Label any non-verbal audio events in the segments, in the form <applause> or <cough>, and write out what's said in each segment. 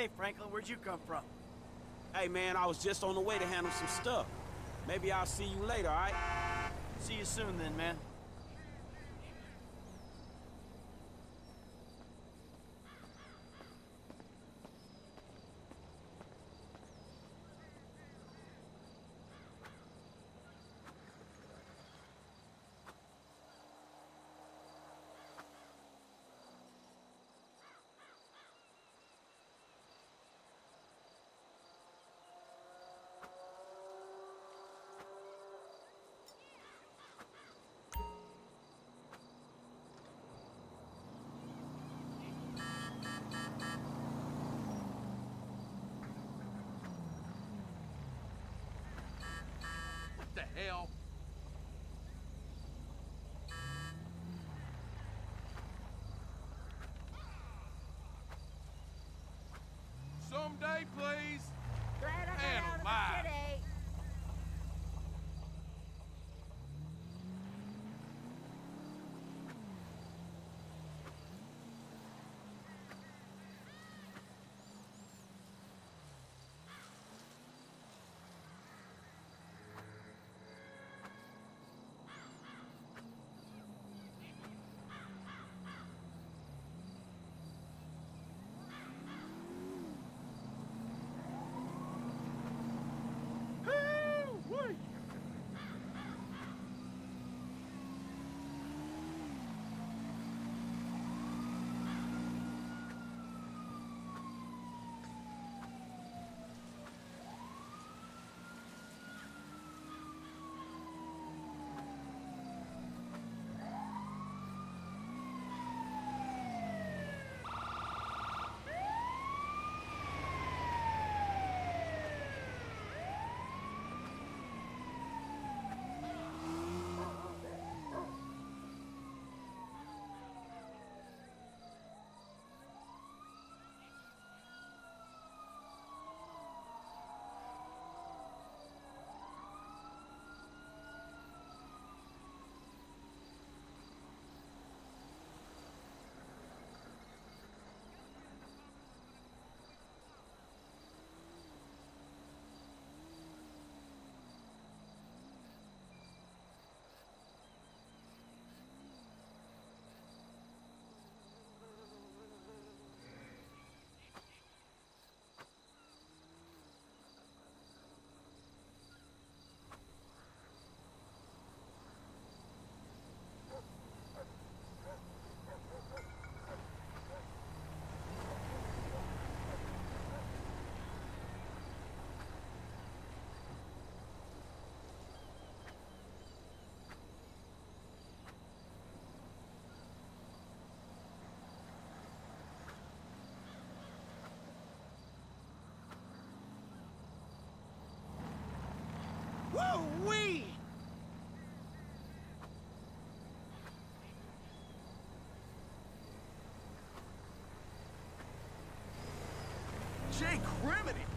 Hey, Franklin, where'd you come from? Hey, man, I was just on the way to handle some stuff. Maybe I'll see you later, all right? See you soon then, man. Hell? Someday, please. Woo-wee! Jake Criminy!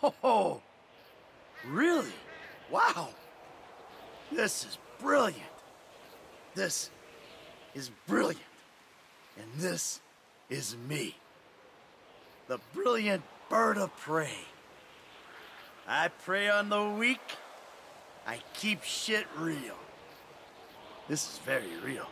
Ho! <laughs> Really? Wow! This is brilliant. This is brilliant. And this is me. The brilliant bird of prey. I prey on the weak. I keep shit real. This is very real.